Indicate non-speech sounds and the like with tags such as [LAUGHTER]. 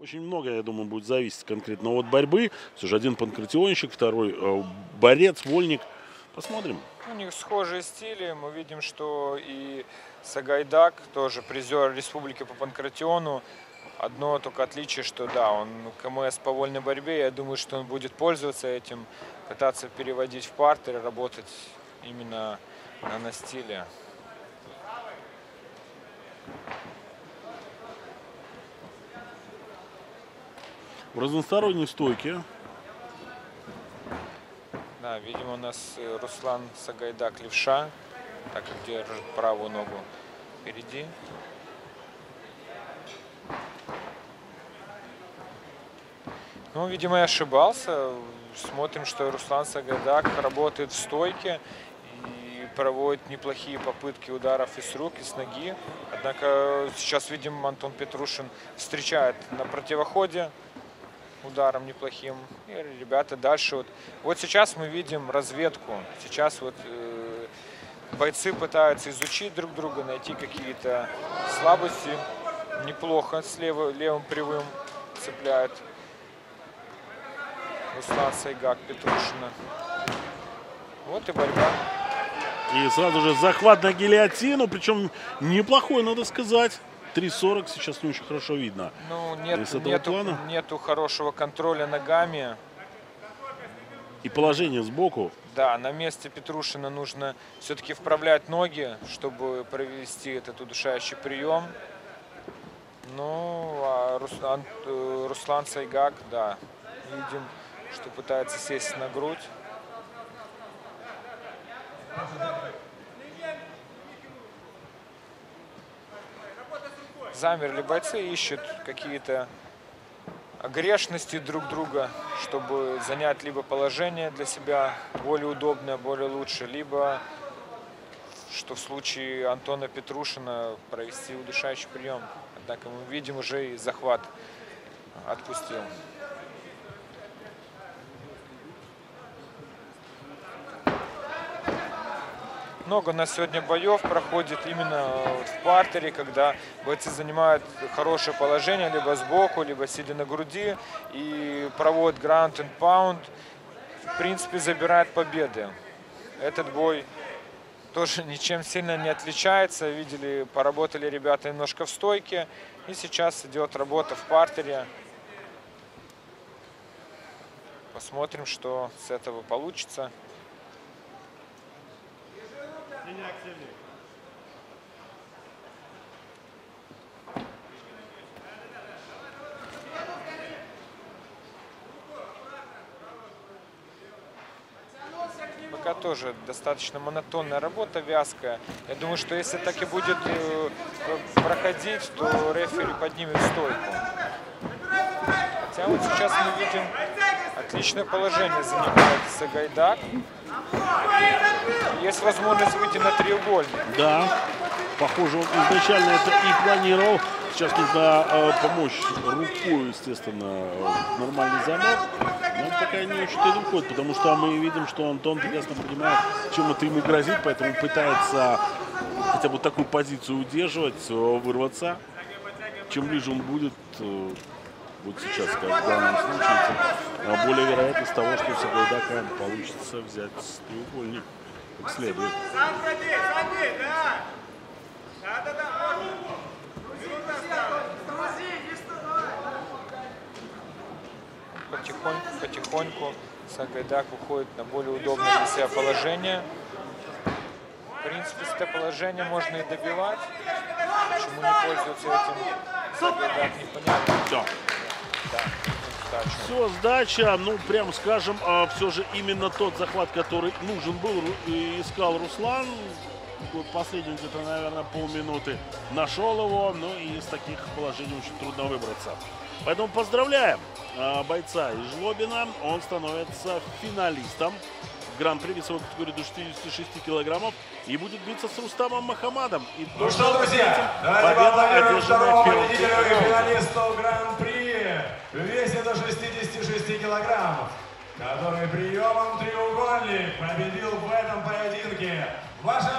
Очень много, я думаю, будет зависеть конкретно от борьбы. Все же один панкратионщик, второй э, борец, вольник. Посмотрим. У них схожие стили. Мы видим, что и Сагайдак, тоже призер республики по панкратиону. Одно только отличие, что да, он КМС по вольной борьбе. Я думаю, что он будет пользоваться этим, пытаться переводить в партер, работать именно на настиле. В разносторонней стойке. Да, видимо, у нас э, Руслан Сагайдак левша, так как держит правую ногу впереди. Ну, видимо, я ошибался. Смотрим, что Руслан Сагайдак работает в стойке и проводит неплохие попытки ударов и с рук, и с ноги. Однако сейчас, видим, Антон Петрушин встречает на противоходе ударом неплохим. И ребята дальше вот. Вот сейчас мы видим разведку. Сейчас вот э, бойцы пытаются изучить друг друга, найти какие-то слабости. Неплохо с лево, левым привым цепляет Руслан Сайгак Петрушина. Вот и борьба. И сразу же захват на гильотину, причем неплохой, надо сказать. 3.40 сейчас не очень хорошо видно. Ну, нет, Из этого нету, плана? нету хорошего контроля ногами. И положение сбоку. Да, на месте Петрушина нужно все-таки вправлять ноги, чтобы провести этот удушающий прием. Ну, а Руслан, э, Руслан Сайгак, да, видим, что пытается сесть на грудь. Замерли бойцы, ищут какие-то огрешности друг друга, чтобы занять либо положение для себя более удобное, более лучше, либо, что в случае Антона Петрушина, провести удушающий прием. Однако мы видим уже и захват отпустил. Много у нас сегодня боев проходит именно вот в партере, когда бойцы занимают хорошее положение, либо сбоку, либо сидя на груди и проводят ground and pound. В принципе, забирают победы. Этот бой тоже [LAUGHS] ничем сильно не отличается. Видели, поработали ребята немножко в стойке. И сейчас идет работа в партере. Посмотрим, что с этого получится. Пока тоже достаточно монотонная работа, вязкая. Я думаю, что если так и будет э, проходить, то рефери поднимет стойку. Хотя вот сейчас мы видим отличное положение занимает Сагайдак. Есть возможность выйти на треугольник. Да, похоже, он изначально это и планировал. Сейчас нужно э, помочь рукой, естественно, в нормальный замок. Но он пока не очень идет вход, потому что мы видим, что Антон прекрасно понимает, чем это ему грозит, поэтому пытается хотя бы такую позицию удерживать, э, вырваться. Чем ближе он будет, э, вот сейчас, как в данном случае, э, более вероятность того, что у Сагайдака получится взять треугольник как следует. Потихоньку, потихоньку Сагайдак уходит на более удобное для себя положение. В принципе, с это положение можно и добивать. Почему не пользуется этим Сагайдак, непонятно. Все. Да, сдача. Все, сдача, ну, прям скажем, все же именно тот захват, который нужен был, искал Руслан. Вот последние где-то, наверное, полминуты нашел его, ну и из таких положений очень трудно выбраться. Поэтому поздравляем а, бойца из Жлобина. Он становится финалистом гран-при весовой категории до 66 килограммов и будет биться с Рустамом Махамадом. И Ну что, друзья, давайте победа одержана второму в первом победителю и раунде. финалисту Гран-при весе до 66 килограммов, который приемом треугольник победил в этом поединке. Ваши